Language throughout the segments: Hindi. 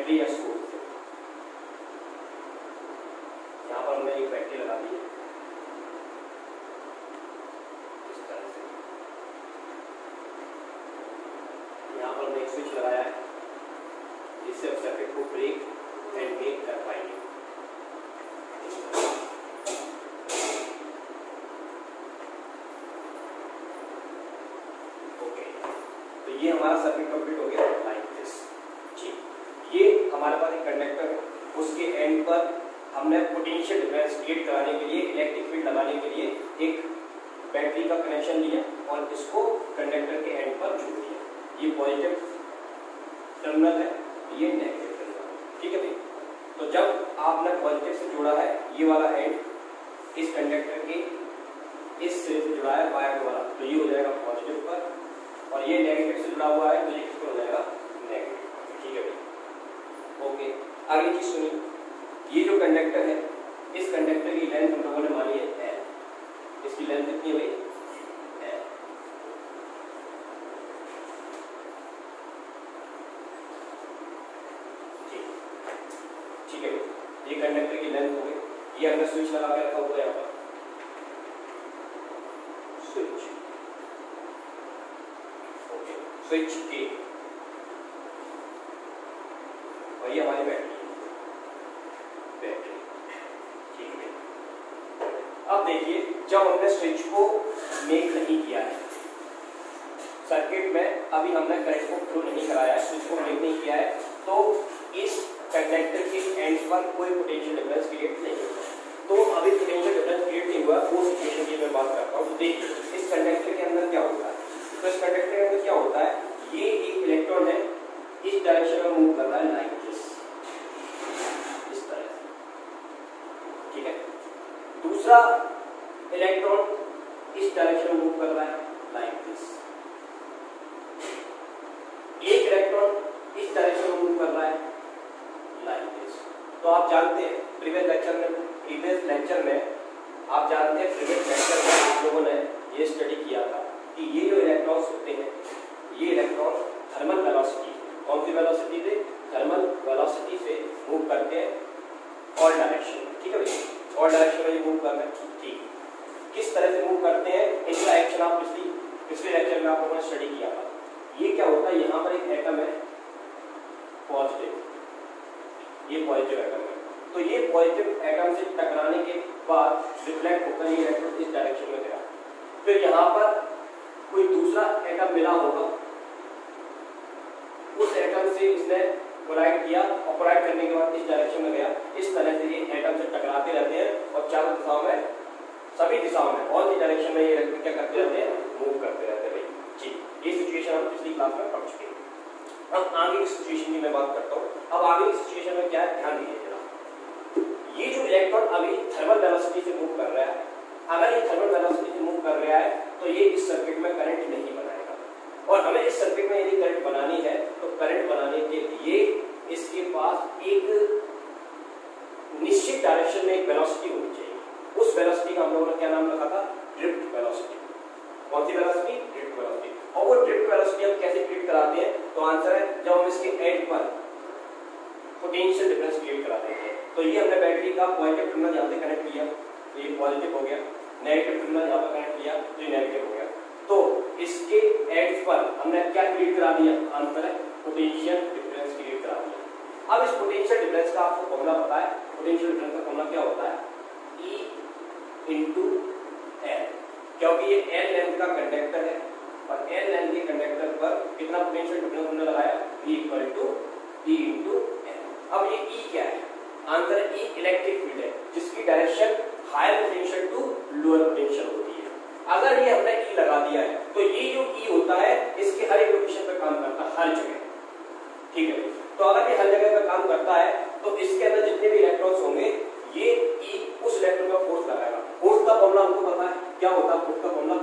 बैटरी या स्कूल यहाँ पर हमने एक बैटरी लगा दी है इस तरह से यहाँ पर हमने एक स्विच लगाया है जिससे हम सर्किट को ब्रेक एंड मेक कर पाएँगे ओके तो ये हमारा सर्किट कंप्लीट हो गया लाइक दिस ठीक ये हमारे पास एक कंडक्टर है उसके एंड पर हमने पोटेंशियल डिफरेंस क्रिएट कराने के लिए इलेक्ट्रिक फ़ील्ड लगाने के लिए एक बैटरी का कनेक्शन लिया और इसको कंडक्टर के एंड पर जोड़ दिया ये पॉजिटिव टर्मिनल है ये नेगेटिव टर्मिनल ठीक है भाई तो जब आपने पॉजिटिव से जोड़ा है ये वाला एंड इस कंडक्टर के इस सिरे से जुड़ा है वायर द्वारा तो ये हो जाएगा पॉजिटिव पर और ये नेगेटिव से जुड़ा हुआ है तो ये किस पर हो जाएगा नेगेटिव ठीक है भाई ओके आगे चीज़ सुनिए ये जो कंडक्टर है इस कंडक्टर की लेंथ हम लोगों ने मानी है एल इसकी लेंथ कितनी है भाई एल ठीक ठीक है भाई ये कंडक्टर की लेंथ हो गई ये हमने स्विच लगा के रखा हुआ है यहाँ पर स्विच ओके स्विच ए और ये हमारी बैटरी बैटरी अब देखिए, जब हमने स्विच को मेक नहीं किया है, सर्किट में अभी हमने करंट को फ्लो नहीं कराया है, स्विच को मेक नहीं किया है तो इस कंडक्टर के एंड पर कोई पोटेंशियल डिफरेंस क्रिएट नहीं होगा। तो अभी पोटेंशियल डिफरेंस क्रिएट नहीं हुआ, वो सिचुएशन की मैं बात करता हूँ। तो देखिए, इस कंडक्टर के अंदर क्या होता है? तो कंडक्टर के अंदर क्या होता है? ये एक इलेक्ट्रॉन है, इस डायरेक्शन में मूव कर रहा है लाइक दिस इस तरह ठीक है? दूसरा इलेक्ट्रॉन इस डायरेक्शन में मूव कर रहा है लाइक दिस एक इलेक्ट्रॉन इस डायरेक्शन में मूव कर रहा है लाइक दिस तो आप जानते हैं प्रीवियस लेक्चर में प्रीवियस लेक्चर में आप जानते हैं प्रीवियस लेक्चर में लोगों ने ये स्टडी किया था। कि ये जो इलेक्ट्रॉन्स होते हैं, ये इलेक्ट्रॉन थर्मल वेलोसिटी कौन सी वेलोसिटी से? थर्मल वेलोसिटी से मूव करते हैं ऑल डायरेक्शन ठीक है भैया? ऑल डायरेक्शन में मूव कर रहे हैं ठीक। किस तरह से मूव करते हैं? इनका एक्शन आप पिछली, पिछले लेक्चर में आप लोगों ने स्टडी किया था। ये क्या होता है? यहाँ पर एक एटम है पॉजिटिव ये पॉजिटिव एटम है। तो ये पॉजिटिव एटम से टकराने के बाद रिफ्लेक्ट होकर ये इलेक्ट्रॉन इस डायरेक्शन में गया फिर यहाँ पर कोई दूसरा एटम मिला होगा। उस एटम से इसने कोलाइड किया और कोलाइड करने के बाद इस डायरेक्शन में गया। इस तरह से ये एटम से टकराते रहते हैं और चारों दिशाओं में, सभी दिशाओं में, और डायरेक्शन में ये क्या करते रहते हैं? मूव करते रहते हैं भाई। जी ये सिचुएशन हम पिछली क्लास में पढ़ चुके हैं। अब आगे की सिचुएशन की मैं बात करता हूँ। अब आगे की सिचुएशन में क्या है? ध्यान दीजिए जरा। ये जो इलेक्ट्रॉन अभी थर्मल वेलोसिटी से मूव कर रहा है, अगर ये थर्मल वेलोसिटी से मूव कर रहा है तो ये इस सर्किट में करंट नहीं बनाएगा। और हमें इस सर्किट में यदि करंट बनानी है तो करंट बनाने के लिए इसके पास एक निश्चित डायरेक्शन में एक वेलोसिटी होनी चाहिए। उस वेलोसिटी का हम लोगों ने क्या नाम रखा था? ड्रिफ्ट वेलोसिटी कौन सी वेलोसिटी ड्रिफ्ट वेलोसिटी और वो ड्रिफ्ट वेलोसिटी हम कैसे क्रिएट कराते हैं? तो आंसर है, जब हम इसके एंड पर पोटेंशियल डिफरेंस क्रिएट करा देते हैं। तो ये हमने बैटरी का पॉजिटिव टर्मिनल यहाँ से कनेक्ट किया। तो ये पॉजिटिव हो गया। नेगेटिव टर्मिनल यहाँ पर कनेक्ट किया तो ये नेगेटिव हो गया। तो इसके एड्स पर हमने क्या क्रिएट करा दिया? आंसर है पोटेंशियल डिफरेंस क्रिएट करा दिया। अब इस पोटेंशियल डिफरेंस का आपको फॉर्मूला पता है। पोटेंशियल डिफरेंस का फॉर्मूला क्या होता है? ई इंटू एल क्योंकि ये एल लेंथ का कंडक्टर है, और एल लेंथ के कंडक्टर पर कितना पोटेंशियल डिफरेंस हमने लगाया? V equal to E into L अब ये E क्या है? आंसर E इलेक्ट्रिक फ़ील्ड है, जिसकी direction higher potential to lower potential होती है। अगर ये हमने ई लगा दिया है तो ये जो ई होता है, इसके हर एक लोकेशन पर काम करता है, हर जगह। ठीक है? तो अगर ये हर जगह पर काम करता है तो इसके अंदर जितने भी इलेक्ट्रॉन्स होंगे, ये E उस इलेक्ट्रॉन पर फोर्स लगाएगा। फोर्स का फॉर्मूला हमको पता है, क्या होता है फोर्स का formula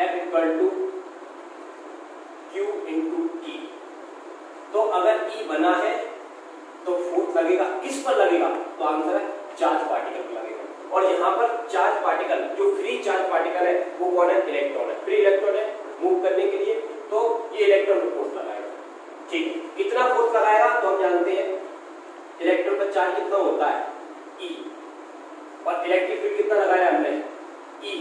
F equal to Q into E तो अगर ई बना है तो फोर्स लगेगा। किस पर लगेगा? तो आंसर है चार्ज पार्टिकल पर लगेगा और यहाँ पर चार्ज पार्टिकल जो फ्री चार्ज पार्टिकल है, वो कौन है? इलेक्ट्रॉन है। फ्री इलेक्ट्रॉन है मूव करने के लिए। तो ये इलेक्ट्रॉन पर फोर्स लगाएगा। ठीक कितना फोर्स लगाएगा? तो हम जानते हैं इलेक्ट्रॉन का चार्ज कितना होता है? E और इलेक्ट्रिक फ़ील्ड कितना लगाया हमने? E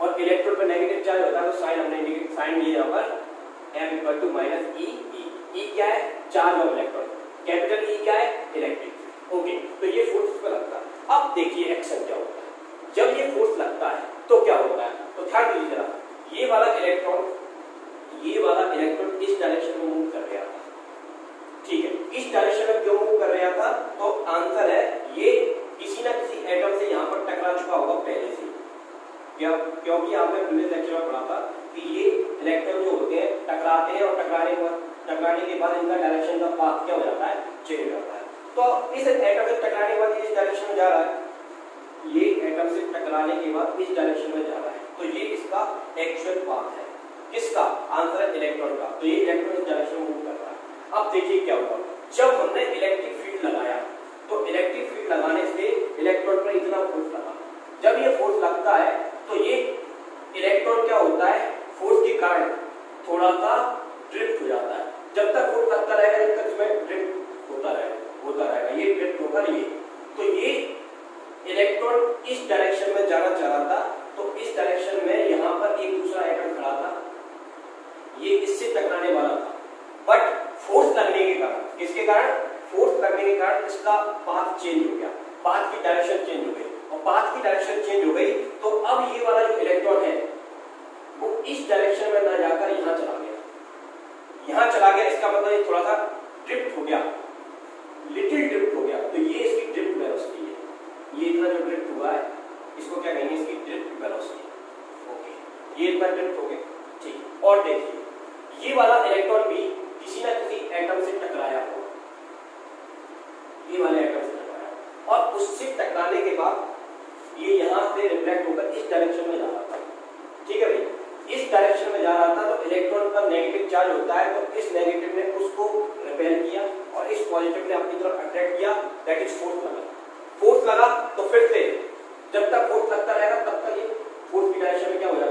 और इलेक्ट्रॉन पर नेगेटिव चार्ज होता है तो साइन हमने साइन लिया यहाँ पर m equal to minus E E E क्या है? Charge of electron capital E क्या है? इलेक्ट्रिक ओके तो ये फोर्स पर लगता है? अब देखिए एक्शन क्या होता है। जब ये फोर्स लगता है तो क्या होता है? तो ध्यान दीजिए जरा, ये वाला इलेक्ट्रॉन ये वाला इलेक्ट्रॉन इस डायरेक्शन में मूव कर रहा था। ठीक है, इस डायरेक्शन में क्यों मूव कर रहा था? तो आंसर है, ये किसी ना किसी एटम से यहाँ पर टकरा चुका होगा पहले से क्या, क्योंकि आपने प्रीवियस लेक्चर में पढ़ा था कि ये इलेक्ट्रॉन जो होते हैं, टकराते हैं और टकराने के बाद, टकराने के बाद इनका डायरेक्शन का पाथ क्या हो जाता है? चेंज हो जाता है। तो इस एटम से टकराने के बाद इस डायरेक्शन में जा रहा है। ये एटम से टकराने के बाद इस डायरेक्शन में जा रहा है। तो ये इसका एक्चुअल पाथ है। किसका? आंसर है इलेक्ट्रॉन का। तो ये इलेक्ट्रॉन इस डायरेक्शन में मूव कर रहा है। अब देखिए क्या हुआ। जब हमने इलेक्ट्रिक फ़ील्ड लगाया तो इलेक्ट्रिक फ़ील्ड लगाने से इलेक्ट्रॉन पर इतना फोर्स लगा। जब ये फोर्स लगता है तो ये इलेक्ट्रॉन क्या होता है? फोर्स के कारण थोड़ा सा ड्रिफ्ट हो जाता है। जब तक फोर्स लगता रहेगा जब तक इसमें ड्रिफ्ट होता रहेगा। होता रहेगा, ये ड्रिफ्ट होगा नहीं तो ये इलेक्ट्रॉन इस डायरेक्शन में जाना चाह रहा था तो इस डायरेक्शन में यहाँ पर एक दूसरा एटम खड़ा था। ये इससे टकराने वाला था। बट फोर्स लगने के कारण, किसके कारण? फोर्स लगने के कारण इसका पाथ चेंज हो गया। पाथ की डायरेक्शन चेंज हो गई। और पाथ की डायरेक्शन चेंज हो गई तो अब ये वाला जो इलेक्ट्रॉन है, वो इस डायरेक्शन में ना जाकर यहाँ चला गया। यहाँ चला गया, इसका मतलब ये थोड़ा सा ड्रिफ्ट हो गया। लिटिल ड्रिफ्ट हो गया। तो ये इसकी ड्रिफ्ट वेलोसिटी है। ये इतना जो ड्रिफ्ट हुआ है। इसको क्या कहेंगे? इसकी ड्रिफ्ट वेलोसिटी ओके ये इतना ड्रिफ्ट हो गया। ठीक। और देखिए, ये वाला इलेक्ट्रॉन भी किसी ना किसी एटम से टकराया हो ये वाले एटम से टकराया और उससे टकराने के बाद ये यहाँ से रिफ्लेक्ट होकर इस डायरेक्शन में जा रहा था। ठीक है भाई? इस डायरेक्शन में जा रहा था तो इलेक्ट्रॉन पर नेगेटिव चार्ज होता है तो इस नेगेटिव ने उसको रिपेल किया। और इस पॉजिटिव ने अपनी तरफ़ अट्रैक्ट किया दैट इज़ फोर्थ लगा फोर्थ लगा तो फिर से, जब तक फोर्स लगता रहेगा, तब तक ये फोर्स की डायरेक्शन में क्या हो जाता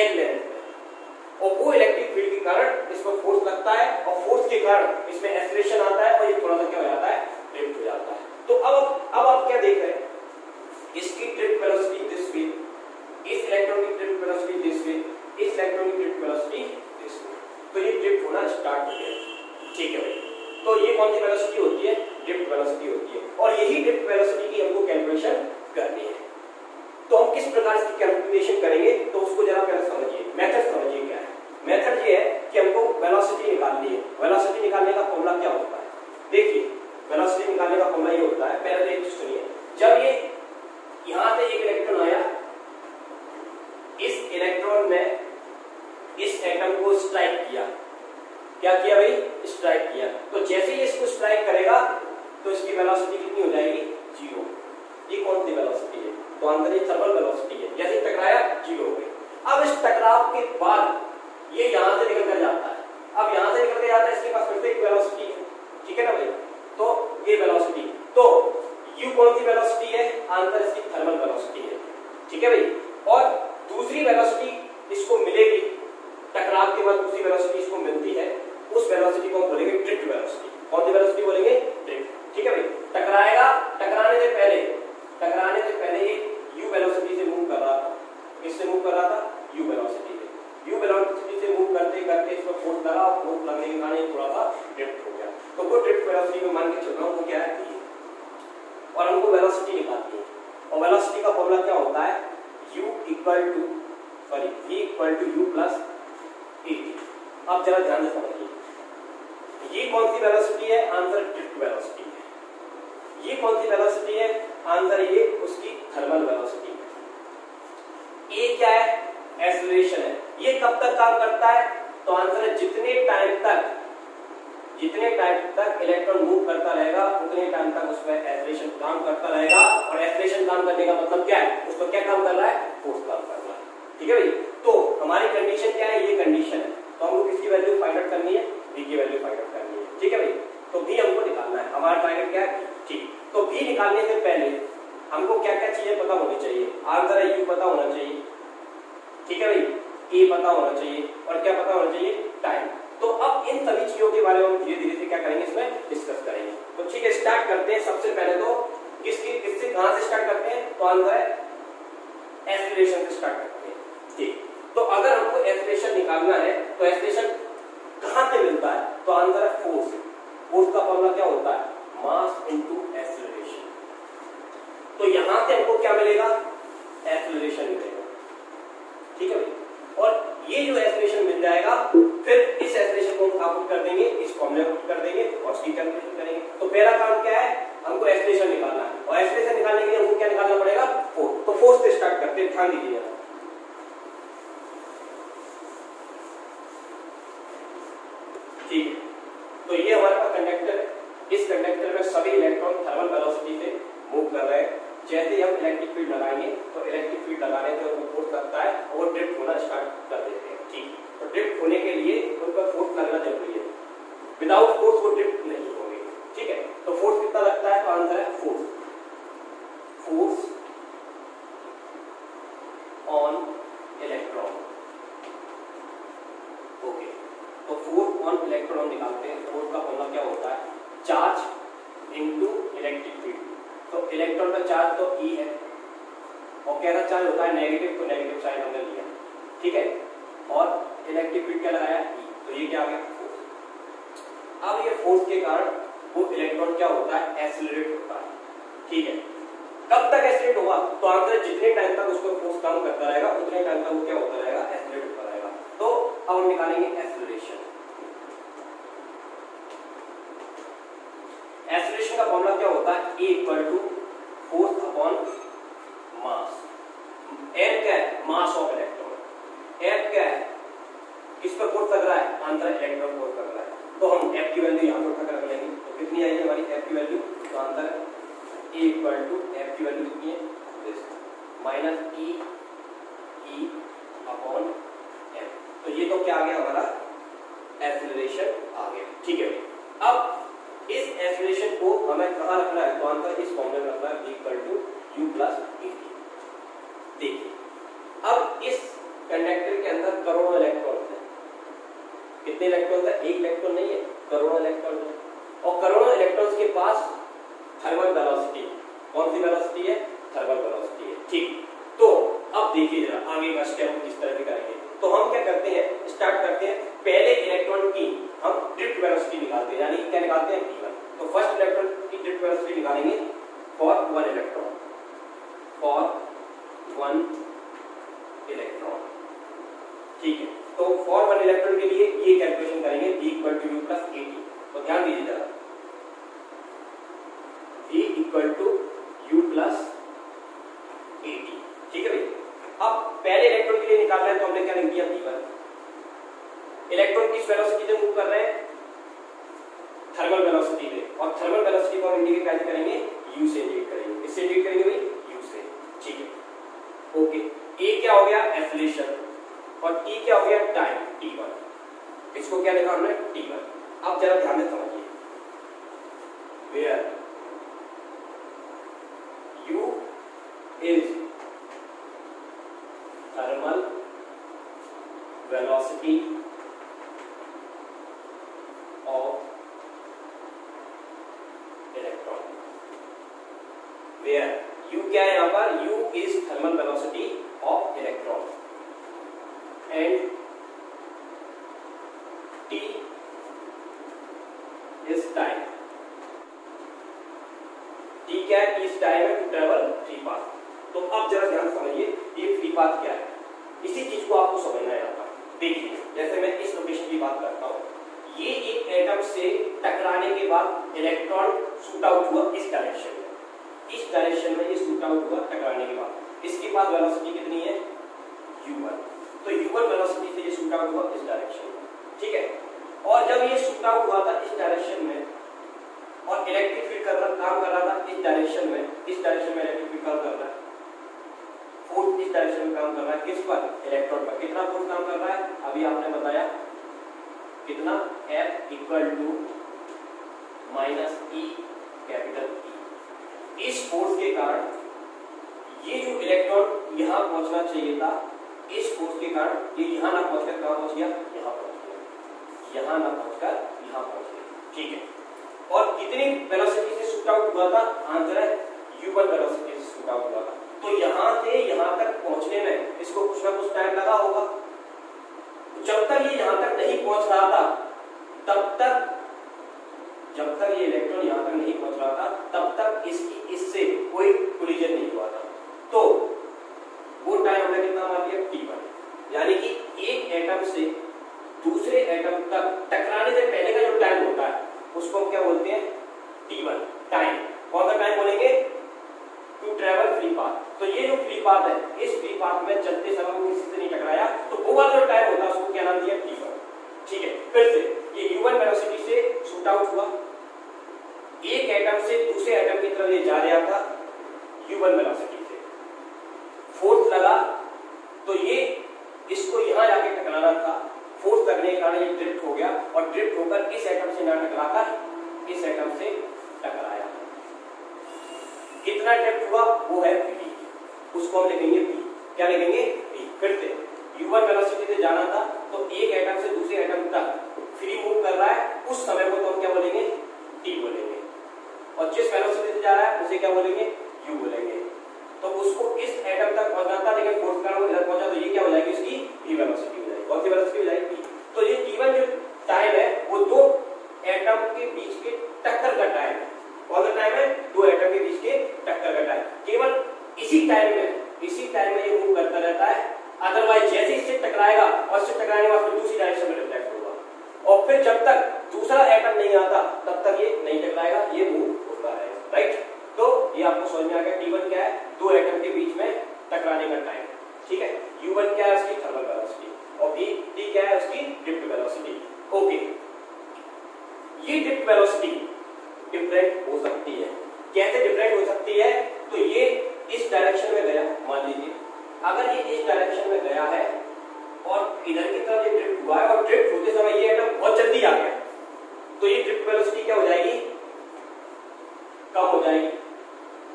एन लेंथ और वो इलेक्ट्रिक फ़ील्ड के कारण इसको फोर्स लगता है और फोर्स के कारण इसमें एक्सलेशन आता है और ये थोड़ा सा क्या हो जाता है लिफ्ट हो जाता है। तो अब अब आप क्या देख रहे हैं? इसकी ट्रिप वेलोसिटी दिस वे इस इलेक्ट्रॉन की ट्रिप वेलोसिटी दिस वे इस इलेक्ट्रॉन की ट्रिप वेलोसिटी दिस वे तो ये ट्रिप होना स्टार्ट हो गया। ठीक है भाई। तो ये कौन सी वेलोसिटी होती है? ड्रिफ्ट वेलोसिटी होती है। और यही ड्रिफ्ट वेलोसिटी की हमको कैलकुलेशन करनी है। तो हम किस प्रकार से कैलकुलेट फोर्स लगा और फोर्स लगने के कारण थोड़ा सा ड्रिफ्ट हो गया। तो वो ड्रिफ्ट वेलोसिटी को मान के चल रहा हूँ क्या है और हमको वेलोसिटी निकालनी है। और वेलोसिटी का फॉर्मूला क्या होता है? U equal to sorry v equal to u plus A आप जरा ध्यान से समझिए। ये कौन सी वेलोसिटी है? आंसर ड्रिफ्ट वेलोसिटी है। ये कौन सी वेलोसिटी है? आंसर ये, उसकी थर्मल वेलोसिटी है। ये क्या है? एक्सीलरेशन है। ये कब तक काम करता है? तो आंसर है, जितने टाइम तक, जितने टाइम तक इलेक्ट्रॉन मूव करता रहेगा, उतने टाइम तक उसमें एक्सीलरेशन काम करता रहेगा। और एक्सीलरेशन काम करने का मतलब क्या है? उस पर क्या काम कर रहा है? फोर्स काम कर रहा है। ठीक है भाई? तो हमारी कंडीशन क्या है? ये कंडीशन है। तो हमको किसकी वैल्यू फाइंड आउट करनी है? V की वैल्यू फाइंड आउट करनी है। ठीक है भाई? तो v हमको निकालना है। हमारा टारगेट क्या है? ठीक। तो v निकालने से पहले हमको क्या क्या चीज़ें पता होनी चाहिए? आंसर है u पता होना चाहिए। ठीक है भाई? A पता होना चाहिए और क्या पता होना चाहिए? टाइम तो अब इन सभी चीज़ों के बारे में हम धीरे धीरे से क्या करेंगे, इसमें डिस्कस करेंगे। तो ठीक है स्टार्ट करते हैं सबसे पहले तो किसकी, किससे कहाँ से स्टार्ट करते हैं? तो आंसर है एस्पिरेशन से स्टार्ट करते हैं। ठीक। तो अगर हमको एस्पिरेशन निकालना है तो एस्पिरेशन कहाँ से मिलता है? तो आंसर है फोर्स फोर्स का फॉर्मूला क्या होता है? मास इनटू एक्सीलरेशन तो यहाँ से हमको क्या मिलेगा? एक्सीलरेशन मिलेगा। देंगे इस फॉर्मूले को कर देंगे और इसकी कैलकुलेशन करेंगे। तो पहला काम क्या है? हमको एक्सप्रेशन निकालना है। और एक्सप्रेशन निकालने के लिए हमको क्या निकालना पड़ेगा? फोर्स तो फोर्स से स्टार्ट करते हैं। ध्यान दीजिएगा ठीक है तो ये हमारे पास कंडक्टर है इस कंडक्टर में सभी इलेक्ट्रॉन थर्मल वेलोसिटी से मूव कर रहे हैं जैसे ही हम इलेक्ट्रिक फ़ील्ड लगाएँगे तो इलेक्ट्रिक फ़ील्ड लगाने से वो फोर्स लगता है और वो ड्रिफ्ट होना स्टार्ट कर देते हैं ठीक तो ड्रिफ्ट होने के लिए उन पर फोर्स लगना ज़रूरी है विदाउट फोर्स वो ड्रिफ्ट नहीं होंगे ठीक है तो फोर्स कितना लगता है तो आंसर है force force on electron okay तो फोर्स ऑन इलेक्ट्रॉन हम निकालते हैं फोर्स का फॉर्मूला क्या होता है चार्ज इनटू इलेक्ट्रिक फ़ील्ड तो इलेक्ट्रॉन का चार्ज तो ई है और कैसा चार्ज होता है नेगेटिव तो नेगेटिव साइन हमने लिया ठीक है और इलेक्ट्रिक फ़ील्ड क्या लगाया ई तो ये क्या आ गया फोर्स अब ये फोर्स के कारण वो इलेक्ट्रॉन क्या होता है एसिलरेट होता है ठीक है कब तक एसिलेट होगा तो आंसर जितने टाइम तक उसको फोर्स काम करता रहेगा उतने टाइम तक वो क्या होता रहेगा एसिलेट होता रहेगा तो अब हम निकालेंगे एसिलरेशन एसिलेशन का फॉर्मूला क्या होता है A equal to force upon mass M क्या है मास ऑफ़ इलेक्ट्रॉन एफ़ क्या है? किस पर फोर्स लग रहा है? आंसर इलेक्ट्रॉन फोर्स लग रहा है। तो हम एफ़ की वैल्यू यहाँ पर उठा रख लेंगे। तो कितनी आएगी हमारी एफ़ की वैल्यू तो answer A equal to F की वैल्यू कितनी है? Minus E E upon M तो ये तो क्या आ गया? हमारा एक्सीलरेशन आ गया। ठीक है। अब इस एक्सीलरेशन को हमें कहाँ रखना है? तो आंसर इस फॉर्मूले में रखना है v टू u e देखिए। अब इस कंडक्टर के अंदर करोड़ों इलेक्ट्रॉन हैं। कितने इलेक्ट्रॉन है? एक इलेक्ट्रॉन नहीं है, करोड़ों इलेक्ट्रॉन है। और करोड़ों इलेक्ट्रॉन्स के पास थर्मल वेलोसिटी कौन सी वेलोसिटी है? थर्मल वेलोसिटी है। ठीक। तो अब देखिए जरा, आगे का स्टेप हम किस तरह से करेंगे। तो हम क्या करते हैं? स्टार्ट करते हैं। पहले इलेक्ट्रॉन की हम ड्रिफ्ट वेलोसिटी निकालते हैं। यानी क्या निकालते हैं? V1 तो फ़र्स्ट इलेक्ट्रॉन की ड्रिफ्ट वेलोसिटी निकालेंगे for one electron for one electron ठीक है? तो फॉर वन इलेक्ट्रॉन के लिए ये कैलकुलेशन करेंगे v equal to u plus A T तो ध्यान दीजिए जरा। v equal to u plus A T ठीक है अब पहले इलेक्ट्रॉन के लिए तो हमने क्या लिख दिया v1 इलेक्ट्रॉन किस वेलोसिटी से मूव कर रहे हैं? थर्मल वेलोसिटी पे। और थर्मल वेलोसिटी को इंडिकेट कैसे करेंगे? से इंडिकेट करेंगे। किससे इंडिकेट करेंगे भाई से। ठीक है? ओके a क्या हो गया? एक्सेलरेशन और टी क्या हो गया? टाइम टी वन इसको क्या लिखा हमने टी वन अब जरा ध्यान से समझिए। Where u is thermal velocity of electron where u क्या है यहाँ पर u is thermal velocity of electron and t is time t क्या है इस टाइम है टू ट्रेवल फ्री पाथ तो अब जरा ध्यान समझिए ये फ्री पाथ क्या है इसी चीज़ को आपको समझना है यहाँ पर देखिए जैसे मैं इस लोकेशन की बात करता हूँ ये एक एटम से टकराने के बाद इलेक्ट्रॉन शूट आउट हुआ इस डायरेक्शन में इस डायरेक्शन में ये शूट आउट हुआ टकराने के बाद इसके पास वेलोसिटी कितनी है u1 तो u1 वेलोसिटी से ये शूट आउट हुआ इस डायरेक्शन में ठीक है और जब ये शूट आउट हुआ था इस डायरेक्शन में और इलेक्ट्रिक फ़ील्ड कर रहा काम कर रहा था इस डायरेक्शन में इस डायरेक्शन में इलेक्ट्रिक फ़ील्ड काम कर रहा है फोर्स इस डायरेक्शन में काम कर रहा है किस पर इलेक्ट्रॉन पर कितना फोर्स काम कर रहा है अभी आपने बताया कितना F equal to minus E capital E इस फोर्स के कारण ये जो इलेक्ट्रॉन यहाँ पहुँचना चाहिए था। इस फोर्स के कारण ये यहाँ ना पहुंचकर कहाँ पहुँच गया यहाँ पहुँच गया यहाँ ना पहुंचकर यहाँ पहुँच गया ठीक है। और कितनी वेलोसिटी से शूट आउट हुआ था। आंसर है u1 वेलोसिटी से शूट आउट हुआ था। तो यहाँ से यहाँ तक पहुँचने में इसको कुछ ना कुछ टाइम लगा होगा। जब तक ये यहाँ तक नहीं पहुँच रहा था, तब तक, जब तक ये इलेक्ट्रॉन यहाँ तक नहीं पहुँच रहा था, तब तक इसकी इससे कोई कोलिजन नहीं हुआ था। वो टाइम हमने कितना मान लिया t1 यानी कि एक एटम से दूसरे एटम तक, टकराने से पहले का जो टाइम होता है, उसको हम क्या बोलते हैं? T1 टाइम कौन सा टाइम बोलेंगे? टू ट्रेवल फ्री पाथ तो ये जो फ्री पाथ है, इस फ्री पाथ में चलते समय वो किसी से नहीं टकराया। तो वो वाला जो टाइम होता है, उसको क्या नाम दिया? T1 ठीक है, फिर से, ये u1 वेलोसिटी से शूट आउट हुआ। एक एटम से दूसरे एटम की तरफ़ ये जा रहा था u1 वेलोसिटी से फोर्स लगा तो ये इसको यहाँ जाके टकराना था फोर्स लगने के कारण ये ड्रिफ्ट हो गया और ड्रिफ्ट होकर इस एटम से ना टकराकर इस एटम से टकराया। कितना ड्रिफ्ट हुआ? वो है v उसको हम लिखेंगे v क्या लिखेंगे? V फिर से u1 वेलोसिटी से जाना था तो एक एटम से दूसरे एटम तक फ्री मूव कर रहा है। उस समय को तो हम क्या बोलेंगे? T बोलेंगे। और जिस वेलोसिटी से जा रहा है, उसे क्या बोलेंगे? यू बोलेंगे। तो उसको इस एटम तक पहुँचना था लेकिन फोर्स कारण वो इधर पहुँचा तो ये क्या हो जाएगी उसकी v वेलोसिटी हो जाएगी। कौन सी वेलोसिटी हो जाएगी तो ये t1 जो टाइम है, वो दो एटम के बीच के टक्कर का टाइम है। कौन सा टाइम है? दो एटम के बीच के टक्कर का टाइम केवल इसी टाइम में, इसी टाइम में ये मूव करता रहता है। अदरवाइज़ जैसे इससे टकराएगा, और इससे टकराने के बाद दूसरी डायरेक्शन में रिफ्लेक्ट होगा। और फिर जब तक दूसरा एटम नहीं आता, तब तक ये नहीं टकराएगा, ये मूव होता रहेगा। राइट तो ये आपको समझ में आ गया टी क्या है? दो एटम के बीच में टकराने का टाइम ठीक है? U1 क्या है उसकी? थर्मल वेलोसिटी और v t क्या है उसकी? ड्रिफ्ट वेलोसिटी ओके ये ड्रिफ्ट वेलोसिटी डिफरेंट हो सकती है। कैसे डिफरेंट हो सकती है? तो ये इस डायरेक्शन में गया, मान लीजिए। अगर ये इस डायरेक्शन में गया है, और इधर की तरफ़ ये ड्रिफ्ट हुआ है, और ड्रिफ्ट होते समय ये एटम बहुत जल्दी आ गया तो ये ड्रिफ्ट वेलोसिटी क्या हो जाएगी? कम हो जाएगी।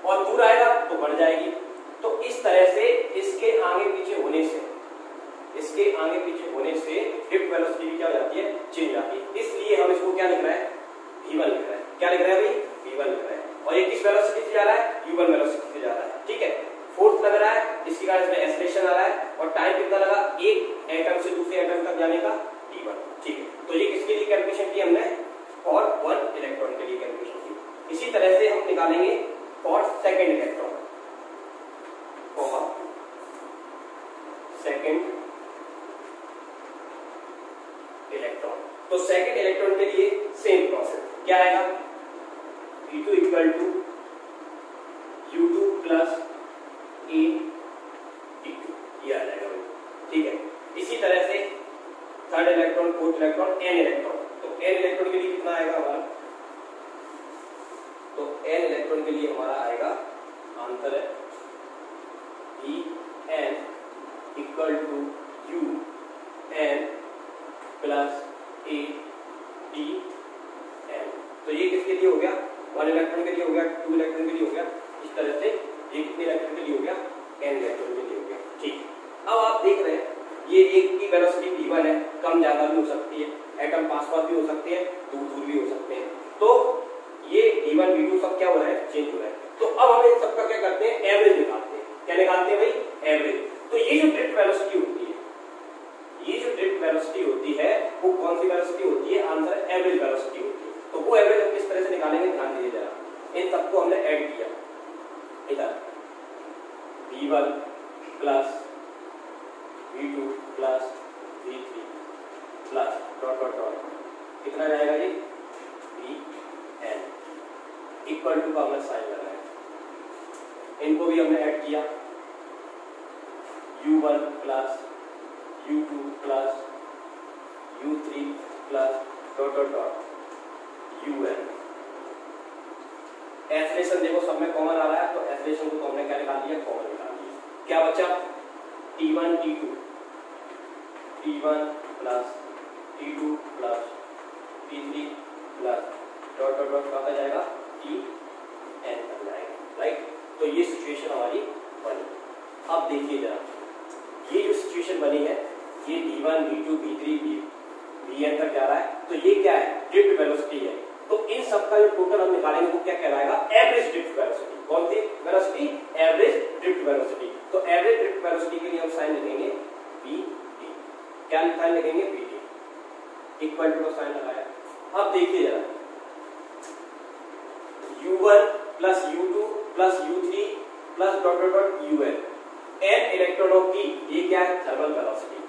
बहुत दूर आएगा तो बढ़ जाएगी। तो इस तरह से इसके आगे पीछे होने से, इसके आगे पीछे होने से हिप वेलोसिटी क्या हो जाती है? चेंज हो जाती है। इसलिए हम इसको क्या लिख रहे हैं? V1 लिख रहे हैं। क्या लिख रहे हैं भाई अभी वन लिख रहे हैं। और ये किस वेलोसिटी से जा रहा है? यू वन वेलोसिटी से जा रहा है। ठीक है? फोर्स लग रहा है, इसके कारण इसमें एक्सलेशन आ रहा है। और टाइम कितना लगा? एक एटम से दूसरे एटम तक जाने का d1 ठीक है? तो ये किसके लिए कैलकुलेशन की हमने? और वन इलेक्ट्रॉन के लिए कैलकुलेशन की। इसी तरह से हम निकालेंगे for second electron for second electron तो सेकेंड इलेक्ट्रॉन के लिए सेम प्रोसेस क्या आएगा E2 two equal to U two plus A T two ये आ जाएगा ठीक है इसी तरह से third electron fourth electron N electron तो एन इलेक्ट्रॉन के लिए कितना आएगा हमारा तो एन इलेक्ट्रॉन के लिए हमारा आएगा आंसर है E N equal to U N plus A T N तो ये किसके लिए हो गया वन इलेक्ट्रॉन के लिए हो गया टू इलेक्ट्रॉन के लिए हो गया इस तरह से ये कितने इलेक्ट्रॉन के लिए हो गया एन इलेक्ट्रॉन के लिए हो गया ठीक अब आप देख रहे हैं ये एक की वेलोसिटी v1 है कम ज़्यादा भी हो सकती है एटम पास पास भी हो सकते हैं दूर दूर भी हो सकते हैं तो ये v1 v2 सब क्या हो रहा है चेंज हो रहा है तो अब हम इन सबका क्या करते हैं एवरेज निकालते हैं क्या निकालते हैं भाई एवरेज तो ये जो ड्रिफ्ट वेलोसिटी होती है ये जो ड्रिफ्ट वेलोसिटी होती है वो कौन सी वेलोसिटी होती है आंसर एवरेज वेलोसिटी होती है तो वो एवरेज हम किस तरह से निकालेंगे ध्यान दीजिए जरा इन सबको हमने ऐड किया इधर v1 plus v2 plus v3 plus dot dot dot कितना रहेगा जी v n इक्वल टू का हमने साइन लगाया इनको भी हमने ऐड किया। U one plus U two plus U three plus dot dot dot un एसलेशन देखो, सब में कॉमन आ रहा है तो एसलेशन को तो हमने क्या निकाल दिया? कॉमन निकाल दिया। क्या बचा? T1 T2 T1 plus T2 plus T3 plus dot dot dot कहा जाएगा टी एन तो ये सिचुएशन हमारी बनी। अब देखिए जरा। ये जो सिचुएशन बनी है, ये D1 D2 B3 B Bn तक जा रहा है। तो ये क्या है? ड्रिफ्ट वेलोसिटी है। तो इन सब का जो टोटल हम निकालेंगे, वो क्या कहलाएगा? एवरेज ड्रिफ्ट वेलोसिटी कौन सी? वेलोसिटी एवरेज ड्रिफ्ट वेलोसिटी तो एवरेज ड्रिफ्ट वेलोसिटी के लिए हम साइन लिखेंगे बी डी क्या साइन लिखेंगे? बी डी इक्वल टू का साइन लगाया। अब देखिए जरा। U1 plus u2 plus u3 plus dot dot dot un N इलेक्ट्रॉनों की ये क्या है? थर्मल वेलोसिटी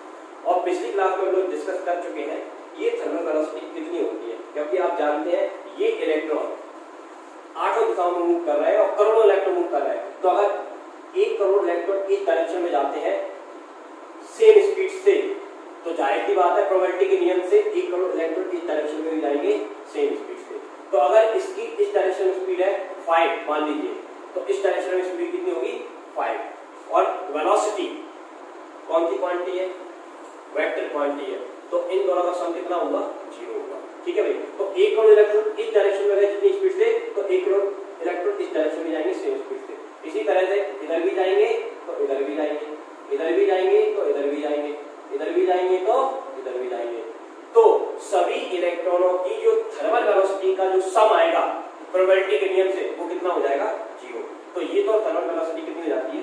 और पिछली क्लास में हम लोग डिस्कस कर चुके हैं, ये थर्मल वेलोसिटी कितनी होती है? क्योंकि आप जानते हैं, ये इलेक्ट्रॉन आठों दिशाओं में मूव कर रहे हैं और करोड़ों इलेक्ट्रॉन मूव कर रहे हैं। तो अगर एक करोड़ इलेक्ट्रॉन इस डायरेक्शन में जाते हैं सेम स्पीड से तो ज़ाहिर की बात है प्रोबेबिलिटी के नियम से एक करोड़ इलेक्ट्रॉन इस डायरेक्शन में भी जाएँगे सेम स्पीड से। तो अगर इसकी इस डायरेक्शन स्पीड है फाइव मान लीजिए। तो इस डायरेक्शन में स्पीड कितनी होगी? फाइव और वेलोसिटी कौन सी क्वांटिटी है वेक्टर क्वांटिटी है तो इन दोनों का सम कितना होगा? ज़ीरो होगा। ठीक है भाई? तो एक करोड़ इलेक्ट्रॉन इस डायरेक्शन में गए जितनी स्पीड से तो एक करोड़ इलेक्ट्रॉन इस डायरेक्शन में जाएँगे सेम स्पीड से इसी तरह से इधर भी जाएँगे तो इधर भी जाएँगे इधर भी जाएँगे तो इधर भी जाएँगे इधर भी जाएँगे तो इधर भी जाएँगे तो सभी इलेक्ट्रॉनों की जो थर्मल वेलोसिटी का जो सम आएगा प्रोबेबिलिटी के नियम से वो कितना हो जाएगा ज़ीरो तो ये तो थर्मल वेलोसिटी कितनी हो जाती है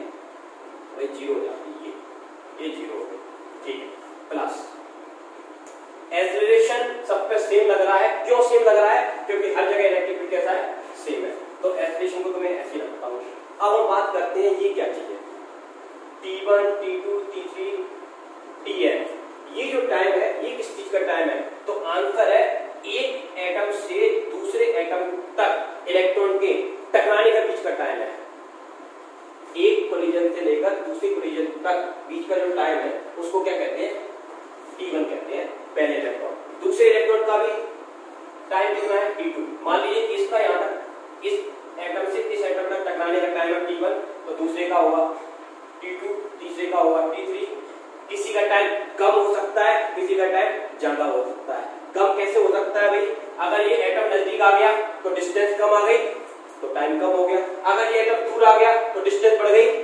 भाई ज़ीरो हो जाती है ये ये ज़ीरो हो गई ठीक है प्लस एसलेशन सब पे सेम लग रहा है क्यों सेम लग रहा है क्योंकि हर जगह इलेक्ट्रिक फ़ील्ड कैसा है सेम है तो एसलेशन को तो मैं ऐसे ही रखता हूँ अब हम बात करते हैं ये क्या चीज़ है T1, T2, T3, Tn ये जो टाइम है ये किस चीज़ का टाइम है तो आंसर है एक एटम से दूसरे एटम तक इलेक्ट्रॉन के टकराने का बीच का टाइम है एक कोलिजन से लेकर दूसरे कोलिजन तक बीच का जो टाइम है उसको क्या कहते हैं T1 कहते हैं पहले इलेक्ट्रॉन दूसरे इलेक्ट्रॉन का भी टाइम कितना है T2 मान लीजिए इसका यहाँ तक इस एटम से इस एटम तक टकराने का टाइम है T1 तो दूसरे का होगा T2 तीसरे का होगा T3 किसी का टाइम कम हो सकता है किसी का टाइम ज़्यादा हो सकता है कम कैसे हो सकता है भाई अगर ये एटम नज़दीक आ गया तो डिस्टेंस कम आ गई तो टाइम कम हो गया अगर ये अगर दूर आ गया तो डिस्टेंस बढ़ गई।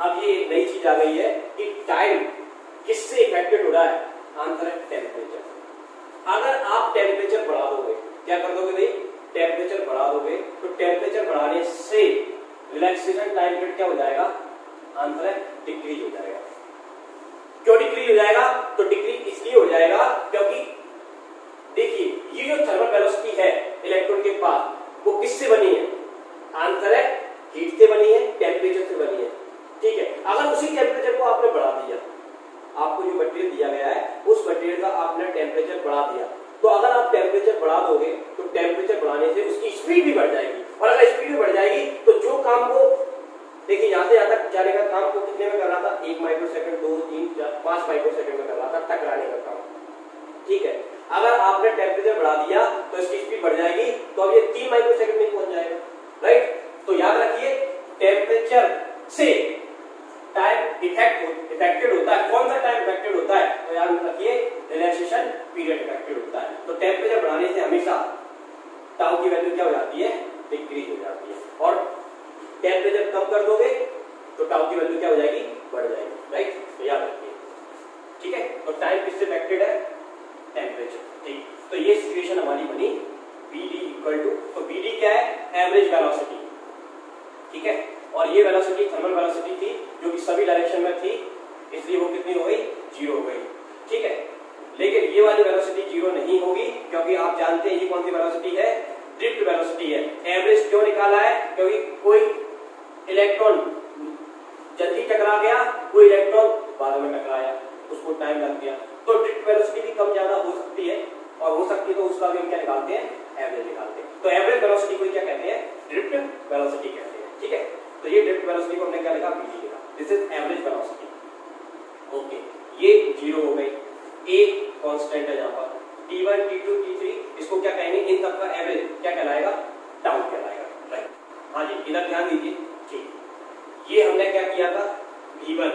अब ये नई चीज़ आ गई है कि टाइम किससे इफेक्टेड हो रहा है? आंसर है टेम्परेचर अगर आप टेम्परेचर बढ़ा दोगे, क्या कर दोगे भाई? टेम्परेचर बढ़ा दोगे तो टेम्परेचर बढ़ाने से रिलैक्सेशन टाइम पीरियड क्या हो जाएगा? आंसर है डिक्रीज हो जाएगा. क्यों डिक्रीज हो जाएगा? तो डिक्रीज इसलिए हो जाएगा क्योंकि देखिए, ये जो थर्मल वेलोसिटी है इलेक्ट्रॉन के पास, वो किससे बनी है? आंसर है हीट से बनी है टेम्परेचर से बनी है. ठीक है, अगर उसी टेम्परेचर को आपने बढ़ा दिया, आपको जो मटेरियल दिया गया है, उस मटेरियल का आपने टेम्परेचर बढ़ा दिया। तो अगर आप टेम्परेचर बढ़ा दोगे तो टेम्परेचर बढ़ाने से उसकी स्पीड भी बढ़ जाएगी। और अगर स्पीड भी बढ़ जाएगी तो जो काम को, देखिए यहाँ से यहाँ तक जाने का काम को कितने में कर रहा था? एक माइक्रो सेकंड दो, तीन, चार, पाँच माइक्रो सेकंड में कर रहा था, टकराने का काम। ठीक है, अगर आपने टेम्परेचर बढ़ा दिया तो इसकी स्पीड बढ़ जाएगी तो अब ये तीन माइक्रो सेकंड में पहुँच जाएगा। राइट तो याद रखिए टेम्परेचर से टाइम इफ़ेक्ट इफेक्टेड होता है, कौन सा टाइम इफेक्टेड होता है? तो याद रखिए रिलैक्सेशन पीरियड इफेक्टेड होता है। तो टेम्परेचर बढ़ाने से हमेशा टाउ की वैल्यू क्या हो जाती है? डिक्रीज हो जाती है। और टेम्परेचर कम कर दोगे तो टाउ की वैल्यू क्या हो जाएगी? बढ़ जाएगी। राइट तो याद रखिए। ठीक है? तो टाइम किससे इफेक्टेड है? टेम्परेचर ठीक? तो ये सिचुएशन हमारी बनी बी डी इक्वल टू तो बी डी क्या है? एवरेज वेलोसिटी ठीक है? और ये वेलोसिटी थर्मल वेलोसिटी थी, जो कि सभी डायरेक्शन में थी, इसलिए वो कितनी हो गई? ज़ीरो हो गई। ठीक है? लेकिन ये वाली वेलोसिटी ज़ीरो नहीं होगी, क्योंकि आप जानते हैं ये कौन सी वेलोसिटी है? ड्रिफ्ट वेलोसिटी है। एवरेज क्यों निकाला है, क्योंकि कोई इलेक्ट्रॉन जल्दी टकरा गया, कोई इलेक्ट्रॉन बाद में टकराया, उसको टाइम लग गया। तो ड्रिफ्ट वेलोसिटी भी कम ज़्यादा हो सकती है, और हो सकती है तो उसका भी हम क्या निकालते हैं? एवरेज निकालते हैं। तो एवरेज वेलोसिटी को क्या कहते हैं? ड्रिफ्ट वेलोसिटी कहते हैं। ठीक है? तो ये ड्रिफ्ट वेलोसिटी को हमने क्या लिखा? बीजी लिखा। This is average velocity okay ये ज़ीरो हो गई। ए कांस्टेंट है यहाँ पर। T1, T2, T3 इसको क्या कहेंगे? इन सब का एवरेज क्या कहलाएगा? टाउ कहलाएगा। राइट हाँ जी इधर ध्यान दीजिए। ठीक। ये हमने क्या किया था? V1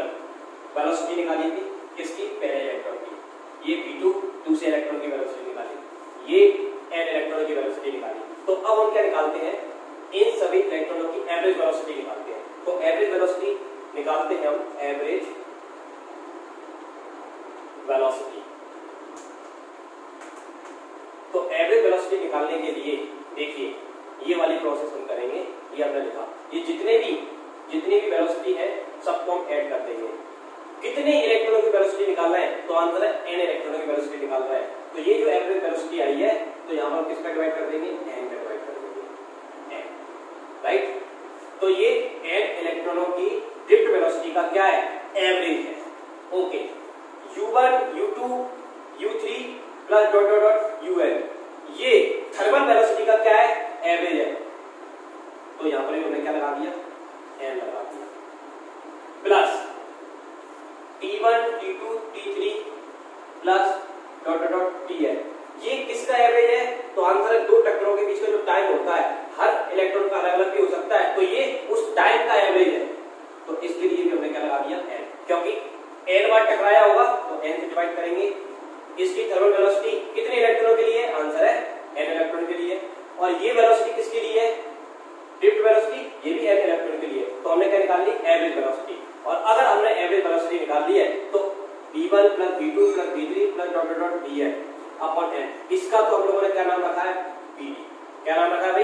वेलोसिटी निकाली थी। किसकी? पहले इलेक्ट्रॉन की। ये V2 दूसरे इलेक्ट्रॉन की वेलोसिटी निकाली। ये n इलेक्ट्रॉन की वेलोसिटी निकाली। तो अब हम क्या निकालते हैं? इन सभी इलेक्ट्रॉनों की एवरेज वेलोसिटी निकालते हैं। तो एवरेज वेलोसिटी निकालते हैं हम एवरेज वेलोसिटी तो एवरेज वेलोसिटी निकालने के लिए देखिए, ये वाली प्रोसेस हम करेंगे, ये हमने लिखा। ये जितने भी, जितनी भी वेलोसिटी है, सबको हम ऐड कर देंगे। कितने इलेक्ट्रॉनों की वेलोसिटी निकालना है तो आंसर है एन इलेक्ट्रॉनों की वेलोसिटी निकालना है। तो ये जो एवरेज वेलोसिटी आई है तो यहाँ पर किसका डिवाइड कर देंगे? एन राइट तो ये एन इलेक्ट्रॉनों की ड्रिफ्ट वेलोसिटी का क्या है? एवरेज है। Okay u1 u2 u3 plus dot dot dot un ये थर्मल वेलोसिटी का क्या है? एवरेज है। तो यहाँ पर हमने क्या लगा दिया? एन लगा दिया। Plus T1 T2 T3 plus dot dot T है ये किसका एवरेज है? तो आंसर है दो टक्करों के बीच का जो टाइम होता है हर इलेक्ट्रॉन का अलग अलग भी हो सकता है। तो ये उस टाइम का एवरेज है। तो इसके लिए भी हमने क्या लगा दिया? एन क्योंकि एन बार टकराया होगा तो एन से डिवाइड करेंगे। इसकी थर्मल वेलोसिटी कितने इलेक्ट्रॉनों के लिए? आंसर है एन इलेक्ट्रॉन के लिए। और ये वेलोसिटी किसके लिए? ड्रिफ्ट वेलोसिटी ये भी एन इलेक्ट्रॉन के लिए। तो हमने क्या निकाल ली? एवरेज वेलोसिटी और अगर हमने एवरेज वेलोसिटी निकाल ली है तो v1 plus v2 plus v3 plus dot dot dn upon n इसका तो हम लोगों ने क्या नाम रखा है? Pd क्या नाम रखा है भाई?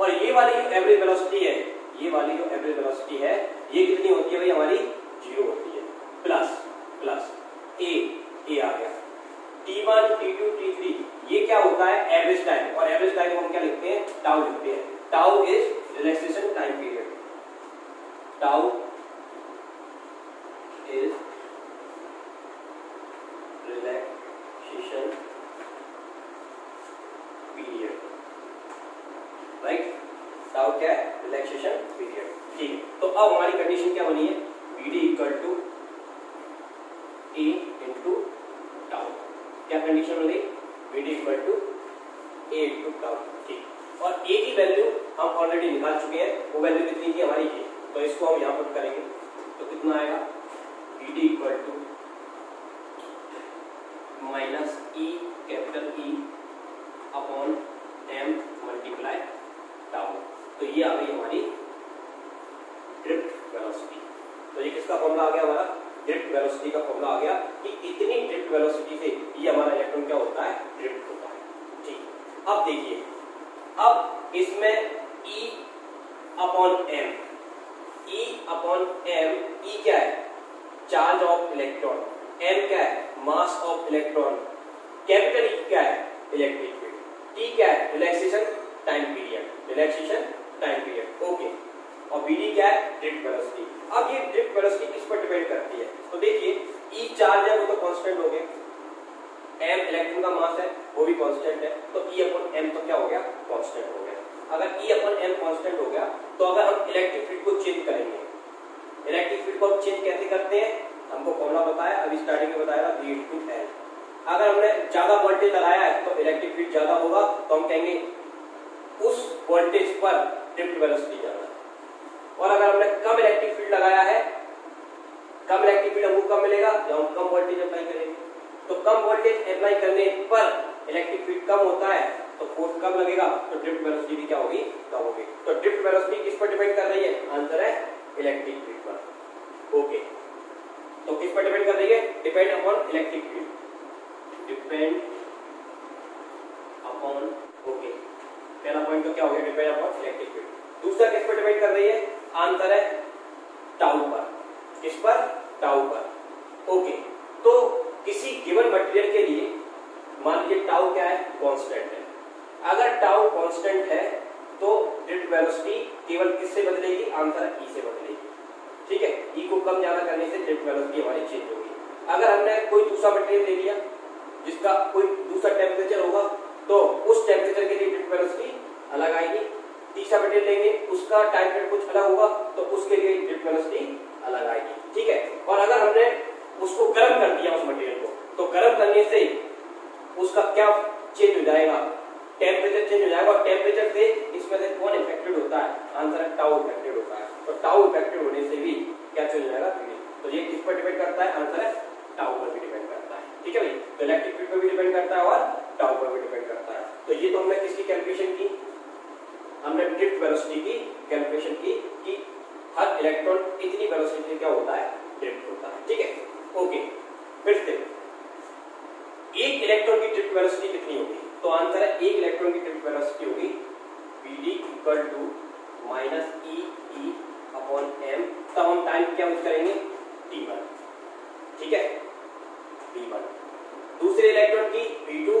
और ये वाली जो एवरेज वेलोसिटी है, ये वाली जो एवरेज वेलोसिटी है, ये कितनी होती है भाई हमारी? ज़ीरो होती है। प्लस प्लस ए ए आ गया। T1 t2 t3 ये क्या होता है? एवरेज टाइम और एवरेज टाइम हम क्या लिखते हैं? टाउ लिखते हैं। Tau is relaxation time period tau is relaxation period right tau क्या है रिलैक्सेशन पीरियड ठीक है? तो अब हमारी कंडीशन क्या बनी है? B D equal to A into tau क्या कंडीशन बनी B D equal to A into tau ठीक। और ए की वैल्यू हम ऑलरेडी निकाल चुके हैं। वो वैल्यू कितनी थी? हमारी ए तो इसको हम यहाँ पर करेंगे। तो कितना आएगा? B D equal to minus E capital E upon M multiply tau तो ये आ गई हमारी ड्रिफ्ट वेलोसिटी तो ये किसका फॉर्मूला आ गया हमारा? ड्रिफ्ट वेलोसिटी का फॉर्मूला आ गया कि इतनी ड्रिफ्ट वेलोसिटी से ये हमारा इलेक्ट्रॉन क्या होता है? ड्रिफ्ट होता है। ठीक। अब देखिए, अब इसमें E upon M E upon M E क्या है? चार्ज ऑफ़ इलेक्ट्रॉन एम क्या है? Mass of electron capital E क्या है? इलेक्ट्रिक फ़ील्ड टी क्या है? Relaxation time period relaxation time period okay और बीडी क्या है? ड्रिफ्ट वेलोसिटी अब ये ड्रिफ्ट वेलोसिटी किस पर डिपेंड करती है? तो देखिए ई चार्ज है, वो तो कांस्टेंट हो गया। एम इलेक्ट्रॉन का मास है, वो भी कांस्टेंट है। तो ई अपॉन एम तो क्या हो गया? कांस्टेंट हो गया। अगर ई अपॉन एम कांस्टेंट हो गया तो अगर हम इलेक्ट्रिक फ़ील्ड को चेंज करेंगे। इलेक्ट्रिक फ़ील्ड को हम चेंज कैसे करते हैं? हमको फॉर्मूला बताया, अभी स्टार्टिंग में बताया था बी टू एल अगर हमने ज़्यादा वोल्टेज लगाया है तो इलेक्ट्रिक फ़ील्ड ज़्यादा होगा तो हम कहेंगे, उस वोल्टेज पर ड्रिफ्ट वेलोसिटी ज़्यादा और अगर हमने कम इलेक्ट्रिक फ़ील्ड लगाया है, कम इलेक्ट्रिक फ़ील्ड हमको कम मिलेगा? जब हम कम वोल्टेज अप्लाई करेंगे। तो कम वोल्टेज अप्लाई करने पर इलेक्ट्रिक फ़ील्ड कम होता है तो फोर्स कम लगेगा? तो ड्रिफ्ट वेलोसिटी भी क्या होगी? कम होगी। तो ड्रिफ्ट वेलोसिटी किस पर डिपेंड कर रही है? आंसर है इलेक्ट्रिक फ़ील्ड पर। ओके तो किस पर डिपेंड कर रही है? Depend upon electric field depend upon okay पहला पॉइंट तो क्या हो गया? डिपेंड अपॉन इलेक्ट्रिक फ़ील्ड दूसरा किस पर डिपेंड कर रही है? आंसर है टाउ पर। किस पर? टाउ पर। ओके तो किसी गिवन मटेरियल के लिए मान लीजिए टाउ क्या है? कांस्टेंट है। अगर टाउ कांस्टेंट है तो ड्रिफ्ट वेलोसिटी केवल किससे बदलेगी? आंसर ई e से बदलेगी। ठीक है? ई e को कम ज़्यादा करने से ड्रिफ्ट वेलोसिटी हमारी चेंज होगी। अगर हमने कोई दूसरा मटेरियल ले लिया, जिसका कोई दूसरा टेम्परेचर होगा तो उस टेम्परेचर के लिए ड्रिफ्ट वेलोसिटी अलग आएगी। तीसरा मटेरियल लेंगे, उसका टाइम पीरियड कुछ अलग होगा तो उसके लिए ड्रिफ्ट वेलोसिटी अलग आएगी। ठीक है? और अगर हमने उसको गर्म कर दिया उस मटेरियल को तो गर्म करने से उसका क्या चेंज हो जाएगा? टेम्परेचर चेंज हो जाएगा, और टेम्परेचर से इसमें से कौन इफेक्टेड होता है? आंसर है टाउ इफेक्टेड होता है। तो टाउ इफेक्टेड होने से भी क्या चेंज हो जाएगा? तो ये किस पर डिपेंड करता है? आंसर है टाउ पर भी डिपेंड करता है। ठीक है भाई? तो इलेक्ट्रिक फ़ील्ड पर भी डिपेंड करता है और टाउ पर भी डिपेंड करता है। तो ये तो हमने किसकी कैलकुलेशन की? हमने ड्रिफ्ट वेलोसिटी की कैलकुलेशन की कि हर इलेक्ट्रॉन इतनी वेलोसिटी क्या होता है? ड्रिफ्ट होता है। ठीक है? ओके फिर से, एक इलेक्ट्रॉन की ड्रिफ्ट वेलोसिटी कितनी होगी? तो आंसर है एक इलेक्ट्रॉन की ड्रिफ्ट वेलोसिटी होगी D equal to minus E E upon M तब हम टाइम क्या यूज़ करेंगे? टी वन ठीक है? बी वन दूसरे इलेक्ट्रॉन की बी टू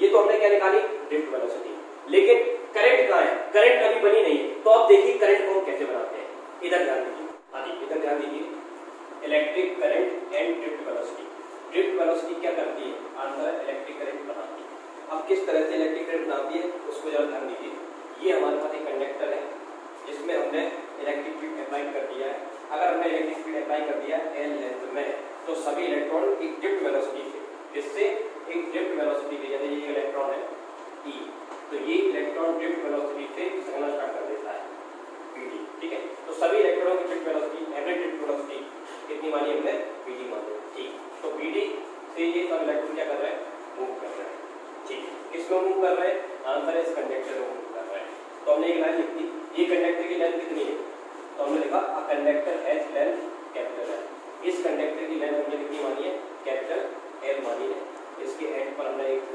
ये तो हमने क्या निकाली? ड्रिफ्ट वेलोसिटी लेकिन करंट कहाँ है? करंट अभी बनी नहीं। है तो आप देखिए करंट को हम कैसे बनाते हैं। इधर ध्यान दीजिए। आदि, इधर ध्यान दीजिए। Electric current and drift velocity drift velocity क्या करती है? आंसर इलेक्ट्रिक करंट बनाती है। अब किस तरह से इलेक्ट्रिक करंट बनाती है? उसको जरा ध्यान दीजिए। ये हमारे पास एक कंडक्टर है, जिसमें हमने इलेक्ट्रिक फ़ील्ड अप्लाई कर दिया है। अगर हमने इलेक्ट्रिक फ़ील्ड अप्लाई कर दिया एल लेंथ में तो सभी इलेक्ट्रॉन एक ड्रिफ्ट वेलोसिटी से, जिससे एक ड्रिफ्ट वेलोसिटी की जैसे ये इलेक्ट्रॉन है ई तो ये इलेक्ट्रॉन ड्रिफ्ट वेलोसिटी से चलना स्टार्ट कर है पीडी ठीक है तो सभी इलेक्ट्रॉनों की drift velocity average drift velocity कितनी मानी हमने पीडी मान ठीक तो पीडी से ये सब इलेक्ट्रॉन क्या कर रहे हैं मूव कर रहे हैं ठीक किसमें मूव कर रहे हैं आंसर है इस कंडक्टर में मूव कर रहे हैं तो हमने एक लाइन लिखी ये कंडक्टर की लेंथ कितनी है तो हमने लिखा a conductor has length capital L इस कंडक्टर की लेंथ हमने कितनी मानी है कैपिटल एल मानी है इसके एंड पर हमने एक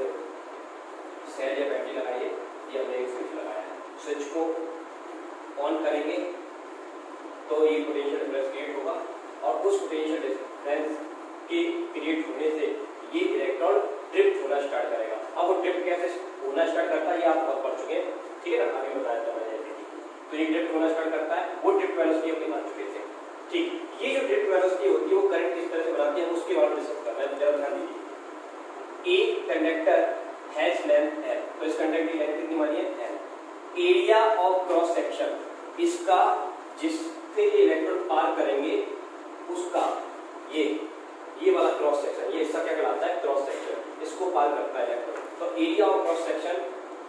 सेल या बैटरी लगाई है ये हमने एक स्विच लगाया है स्विच को ऑन करेंगे तो ये पोटेंशियल डिफरेंस क्रिएट होगा और उस पोटेंशियल डिफरेंस के क्रिएट होने से ये इलेक्ट्रॉन ड्रिफ्ट होना स्टार्ट करेगा अब वो ड्रिफ्ट कैसे होना स्टार्ट करता है ये आप बहुत पढ़ चुके हैं ठीक है ना आगे बताया था मैंने तो ये ड्रिफ्ट होना स्टार्ट करता है वो ड्रिफ्ट वेलोसिटी अपनी मान चुके थे ठीक ये जो ड्रिफ्ट वेलोसिटी होती है वो करंट किस तरह से बनाती है उसके बारे में डिस्कस करना है जरा ध्यान दीजिए एक कंडक्टर हैज़ लेंथ l तो इस कंडक्टर की लेंथ कितनी मानी है l area of cross section इसका जिससे ये इलेक्ट्रॉन पार करेंगे उसका ये ये वाला क्रॉस सेक्शन ये इसका क्या कहलाता है क्रॉस सेक्शन इसको पार करता है इलेक्ट्रॉन तो एरिया ऑफ़ क्रॉस सेक्शन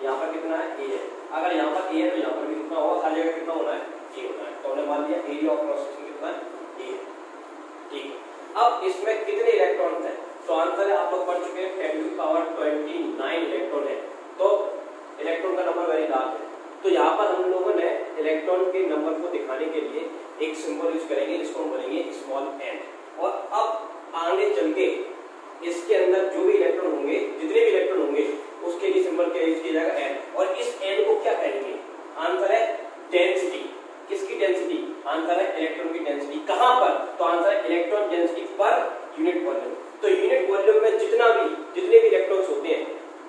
यहाँ पर कितना है ए है अगर यहाँ पर ए है तो यहाँ पर भी कितना होगा हर जगह कितना होना है ए होना है तो हमने मान लिया एरिया ऑफ़ क्रॉस सेक्शन कितना है ए ठीक है अब इसमें कितने इलेक्ट्रॉन हैं तो आंसर है आप लोग पढ़ चुके हैं ten to power twenty nine electron है तो इलेक्ट्रॉन का नंबर वेरी लार्ज है तो यहाँ पर हम लोगों ने इलेक्ट्रॉन के नंबर को दिखाने के लिए एक सिंबल यूज़ करेंगे इसको हम बोलेंगे स्मॉल एन और अब आगे चल के इसके अंदर जो भी इलेक्ट्रॉन होंगे, जितने भी इलेक्ट्रॉन होंगे, उसके लिए सिंबल क्या यूज़ किया जाएगा एन और इस एन को क्या कहेंगे? आंसर है डेंसिटी किसकी डेंसिटी आंसर है इलेक्ट्रॉन की डेंसिटी कहाँ पर तो आंसर है electron density per unit volume तो यूनिट वॉल्यूम में जितना भी जितने भी इलेक्ट्रॉन्स होते हैं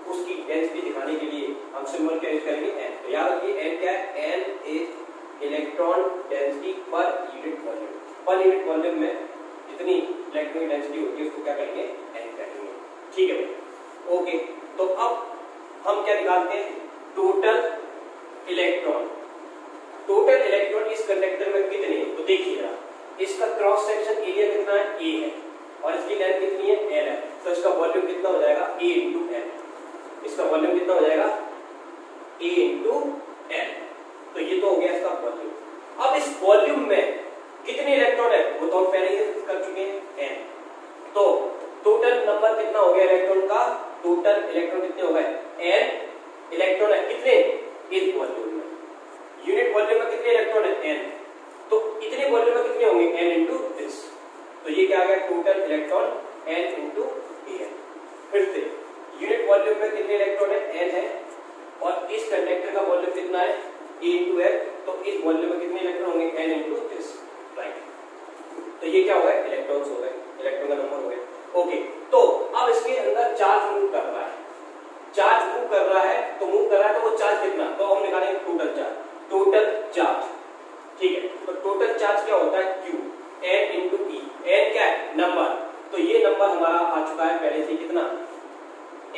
उसकी डेंसिटी दिखाने के लिए हम सिंबल क्या यूज़ करेंगे एन तो याद रखिए एन क्या है N is electron density per unit volume per unit volume में जितनी इलेक्ट्रॉन की डेंसिटी होती है उसको क्या करेंगे एन करेंगे ठीक है भाई ओके तो अब हम क्या निकालते हैं? टोटल इलेक्ट्रॉन टोटल इलेक्ट्रॉन इस कंडक्टर में कितने हैं? तो देखिए इसका क्रॉस सेक्शन एरिया कितना है? ए है। और इसकी लेंथ कितनी है? एल है। तो इसका वॉल्यूम कितना हो जाएगा? ए इंटू एल इसका वॉल्यूम कितना हो जाएगा? ए इंटू एल तो ये तो हो गया इसका वॉल्यूम अब इस वॉल्यूम में कितने इलेक्ट्रॉन है? वो तो हम पहले ही कर चुके हैं। एन तो टोटल नंबर कितना हो गया इलेक्ट्रॉन का? टोटल इलेक्ट्रॉन कितने हो गए? एन इलेक्ट्रॉन है, कितने? इस वॉल्यूम में। यूनिट वॉल्यूम में कितने इलेक्ट्रॉन है? एन तो इतने वॉल्यूम में कितने होंगे? एन इंटू दिस तो ये क्या आ गया? Total electron N into A फिर से यूनिट वॉल्यूम में कितने इलेक्ट्रॉन है? एन है। और इस कंडक्टर का वॉल्यूम कितना है? ए इंटू एल तो इस वॉल्यूम में कितने इलेक्ट्रॉन होंगे? एन इंटू दिस राइट तो ये क्या हो गया इलेक्ट्रॉन्स हो गए। इलेक्ट्रॉन का नंबर हो गया। ओके तो अब इसके अंदर चार्ज मूव कर रहा है चार्ज मूव कर रहा है तो मूव कर रहा है तो वो चार्ज कितना तो हम निकालेंगे टोटल चार्ज टोटल चार्ज ठीक है तो टोटल चार्ज क्या होता है Q N into E N क्या है नंबर तो ये नंबर हमारा आ चुका है पहले से कितना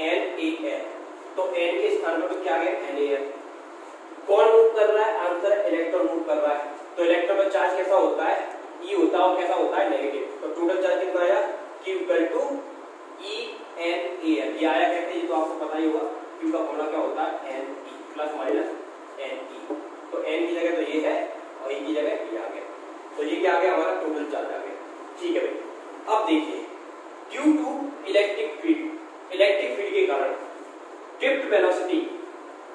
एन ए एन तो एन के स्थान पर क्या आ गया एन ए एन कौन मूव कर रहा है आंसर इलेक्ट्रॉन मूव कर रहा है तो इलेक्ट्रॉन में चार्ज कैसा होता है ई e होता है और कैसा होता है नेगेटिव तो टोटल चार्ज कितना आया Q equal to E N A N ये आया कहते हैं तो आपको पता ही होगा क्यू का फॉर्मूला क्या होता है N E plus minus N E तो एन की जगह तो ये है और ई की जगह ये आ गया तो ये क्या आ गया हमारा टोटल चार्ज आ गया ठीक है भाई अब देखिए due to electric field electric field के कारण ड्रिफ्ट वेलोसिटी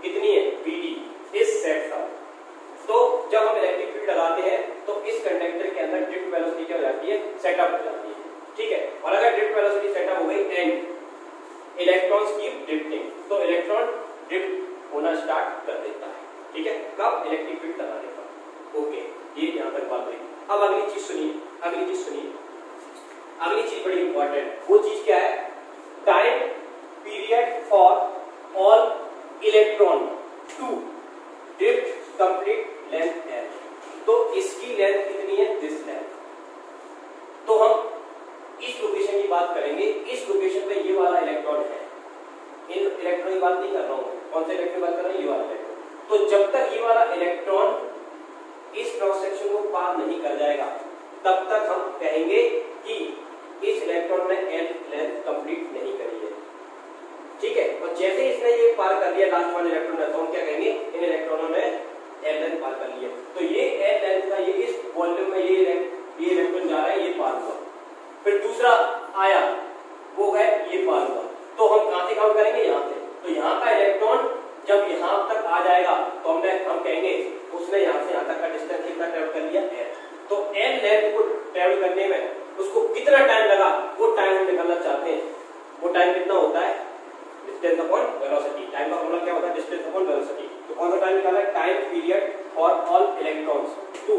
कितनी है वीडी इस सेट का तो जब हम इलेक्ट्रिक फ़ील्ड लगाते हैं तो इस कंडक्टर के अंदर ड्रिफ्ट वेलोसिटी क्या हो जाती है सेटअप हो जाती है ठीक है और अगर ड्रिफ्ट वेलोसिटी सेटअप हो गई एंड इलेक्ट्रॉन्स की ड्रिफ्टिंग तो इलेक्ट्रॉन ड्रिफ्ट होना स्टार्ट कर देता है ठीक है कब इलेक्ट्रिक फ़ील्ड लगाने पर ओके ये यहाँ तक बात हुई अब अगली चीज़ सुनिए अगली चीज़ सुनिए अगली चीज़ बड़ी इंपॉर्टेंट वो चीज़ क्या है time period for all electron to drift complete length L तो इसकी लेंथ कितनी है? दिस लेंथ तो हम इस लोकेशन की बात करेंगे। इस लोकेशन पे ये वाला इलेक्ट्रॉन है। इन इलेक्ट्रॉन की बात नहीं कर रहा हूँ। कौन से इलेक्ट्रॉन बात कर रहा हूँ? ये वाला इलेक्ट्रॉन तो जब तक ये वाला इलेक्ट्रॉन इस क्रॉस सेक्शन को पार नहीं कर जाएगा, तब तक हम कहेंगे कि इस इलेक्ट्रॉन ने एल लेंथ कंप्लीट नहीं करी है ठीक है और जैसे इसने ये पार कर लिया? लास्ट वाला इलेक्ट्रॉन है तो हम क्या कहेंगे? इन इलेक्ट्रॉनों ने एल लेंथ पार कर लिया। तो ये एल लेंथ का ये इस वॉल्यूम में ये ये इलेक्ट्रॉन जा रहा है, ये पार हुआ। फिर दूसरा आया, वो है ये पार हुआ। तो हम कहाँ से काउंट करेंगे? यहाँ से। तो यहाँ का इलेक्ट्रॉन जब यहाँ तक आ जाएगा तो हमने हम कहेंगे, उसने यहाँ से यहाँ तक का डिस्टेंस कितना ट्रेवल कर लिया? एल तो एल लेंथ को ट्रेवल करने में उसको कितना टाइम लगा? वो टाइम निकालना चाहते हैं। वो टाइम कितना होता है? डिस्टेंस अपॉन वेलोसिटी टाइम का फॉर्मूला क्या होता है? डिस्टेंस अपॉन वेलोसिटी तो कौन सा टाइम निकाला है? Time period for all electrons to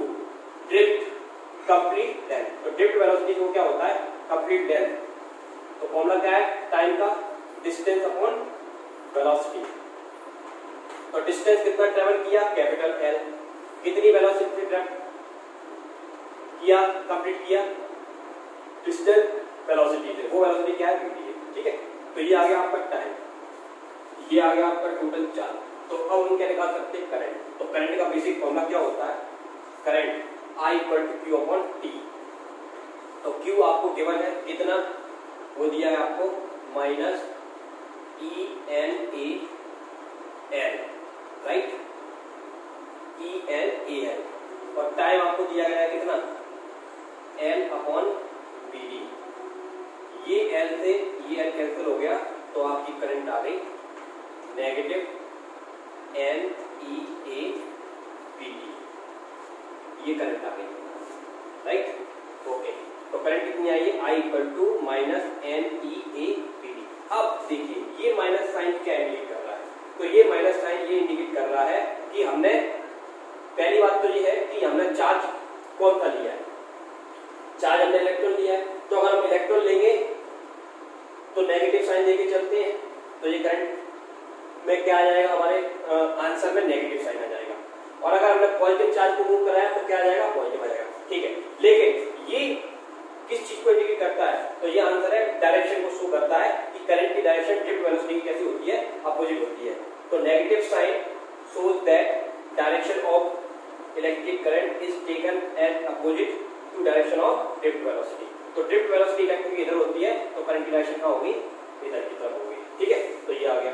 drift complete length तो ड्रिफ्ट वेलोसिटी को क्या होता है? कंप्लीट लेंथ तो फॉर्मूला क्या है? टाइम का डिस्टेंस अपॉन वेलोसिटी तो डिस्टेंस कितना ट्रेवल किया? कैपिटल एल कितनी वेलोसिटी ट्रेवल किया? कंप्लीट किया? डिस्टेंस वेलोसिटी से. वो वेलोसिटी क्या है? ठीक है? तो ये आ गया आपका टाइम ये आ गया आपका टोटल चार्ज तो अब हम क्या निकाल सकते हैं? करंट तो करंट का बेसिक फॉर्मूला क्या होता है? Current I equal to Q upon T तो क्यू आपको गिवन है कितना? वो दिया है आपको minus E N A L right E N A L और टाइम आपको दिया गया है कितना? एल अपॉन बी डी ये एल से ये एल कैंसिल हो गया तो आपकी करंट आ गई negative N E A B D ये करंट आ गई। राइट ओके तो करंट कितनी आई? I equal to minus N E A P D अब देखिए, ये माइनस साइन क्या इंडिकेट कर रहा है? तो ये माइनस साइन ये इंडिकेट कर रहा है कि हमने पहली बात तो ये है कि हमने चार्ज कौन सा लिया है? चार्ज हमने इलेक्ट्रॉन लिया है। तो अगर हम इलेक्ट्रॉन लेंगे तो नेगेटिव साइन लेके चलते हैं। तो ये करंट में क्या आ जाएगा? हमारे आंसर में नेगेटिव साइन आ जाएगा। और अगर हमने पॉजिटिव चार्ज को मूव कराया तो क्या आ जाएगा? पॉजिटिव आ जाएगा। ठीक है? लेकिन ये किस चीज़ को इंडिकेट करता है? तो ये आंसर है डायरेक्शन को शो करता है कि करंट की डायरेक्शन ड्रिफ्ट वेलोसिटी कैसी होती है? अपोजिट होती है। तो negative sign shows that direction of electric current is taken as opposite to direction of drift velocity. तो ड्रिफ्ट वेलोसिटी इलेक्ट्रिक इधर होती है तो करंट की डायरेक्शन कहाँ होगी? इधर की तरफ़ होगी। ठीक है? तो ये आ गया।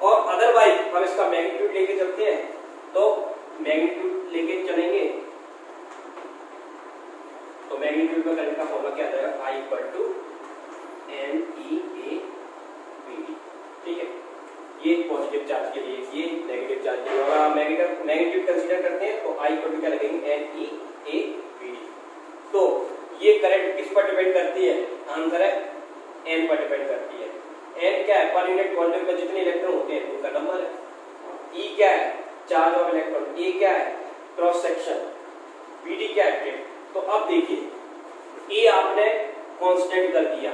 और अदरवाइज़ हम इसका मैग्नीट्यूड लेके चलते हैं तो मैग्नीट्यूड लेके चलेंगे तो मैग्नीट्यूड में करंट का फॉर्मूला क्या आ जाएगा I equal to N E A B D ठीक है ये पॉजिटिव चार्ज के लिए ये नेगेटिव चार्ज के लिए और आप मैग्नीट्यूड मैग्नीट्यूड कंसीडर करते हैं तो आई इक्वल टू क्या लगेंगे N E A B D तो ये करंट किस पर डिपेंड करती है आंसर है एन पर डिपेंड करती है एन क्या है पर यूनिट वॉल्यूम में जितने इलेक्ट्रॉन होते हैं उनका नंबर है ई क्या है चार्ज ऑफ़ इलेक्ट्रॉन ए क्या है क्रॉस सेक्शन बी डी क्या है ट्रिप तो अब देखिए ए आपने कांस्टेंट कर दिया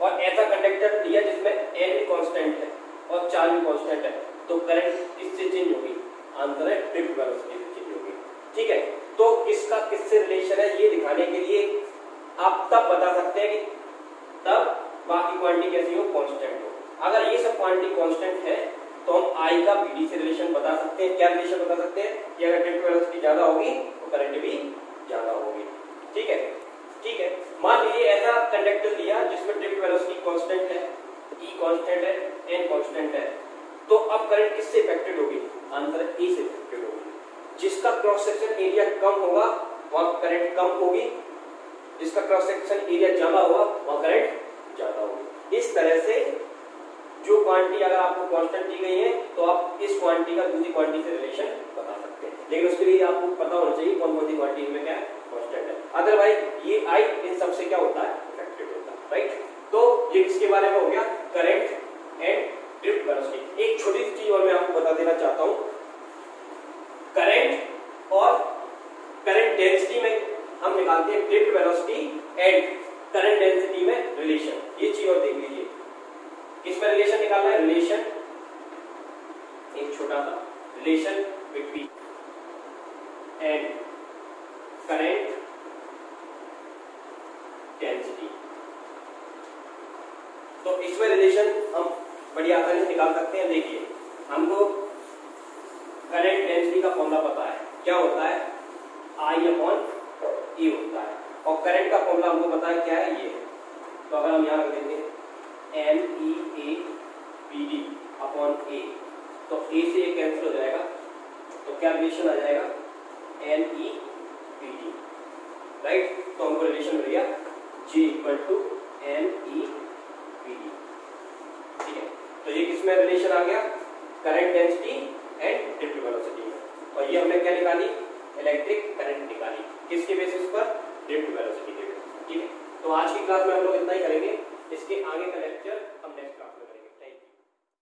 और ऐसा कंडक्टर दिया जिसमें एन भी कांस्टेंट है और चार्ज भी कांस्टेंट है तो करंट इससे चेंज होगी आंसर है ड्रिफ्ट वेलोसिटी से चेंज होगी ठीक है तो इसका किससे रिलेशन है ये दिखाने के लिए आप तब बता सकते हैं कि तब बाकी क्वांटिटी कैसी हो कांस्टेंट हो अगर ये सब क्वांटिटी कांस्टेंट है तो हम आई का बीडी से रिलेशन बता सकते हैं क्या रिलेशन बता सकते हैं कि अगर ड्रिफ्ट वेलोसिटी ज़्यादा होगी तो करंट भी ज़्यादा होगी ठीक है ठीक है मान लीजिए ऐसा कंडक्टर लिया जिसमें ड्रिफ्ट वेलोसिटी कांस्टेंट है ई कांस्टेंट है एन कांस्टेंट है तो अब करंट किससे इफेक्टेड होगी आंसर ए से इफेक्टेड होगी जिसका क्रॉस सेक्शन एरिया कम होगा वहाँ करंट कम होगी जिसका क्रॉस सेक्शन एरिया ज़्यादा होगा वहाँ करंट ज़्यादा होगी इस तरह से जो क्वांटिटी अगर आपको कांस्टेंट दी गई है तो आप इस क्वांटिटी से रिलेशन बता सकते हैं। लेकिन उसके लिए आपको पता होना चाहिए कौन कौन सी क्वांटिटी में क्या कांस्टेंट है। अदरवाइज़ ये आई इन सबसे क्या होता है? इफ़ेक्टिव होता है राइट तो ये किसके बारे में हो गया? करंट एंड ड्रिफ्ट वेलोसिटी एक छोटी सी चीज़ और मैं आपको बता देना चाहता हूँ। करंट और करंट डेंसिटी में हम निकालते हैं drift velocity and current density में रिलेशन ये चीज़ और देख लीजिए। किसमें रिलेशन निकालना है? रिलेशन एक छोटा सा। Relation between and current density तो इसमें रिलेशन हम बड़ी आसानी से निकाल सकते हैं। देखिए, हमको करंट डेंसिटी का फॉर्मूला पता है। क्या होता है? आई अपॉन ई होता है। और करंट का फॉर्मूला हमको पता है क्या है? ये। तो अगर हम यहाँ रख हैं M E A B D upon A तो ए से ए कैंसिल हो जाएगा तो क्या रिलेशन आ जाएगा? N E B D right तो हमको रिलेशन मिल गया J equal to N E B D ठीक है? तो ये किसमें रिलेशन आ गया? Current density and drift velocity और ये हमने क्या निकाली? इलेक्ट्रिक करंट निकाली। किसके बेसिस पर? ड्रिफ्ट वेलोसिटी के। बेसिस ठीक है? तो आज की क्लास में हम लोग इतना ही करेंगे। इसके आगे का लेक्चर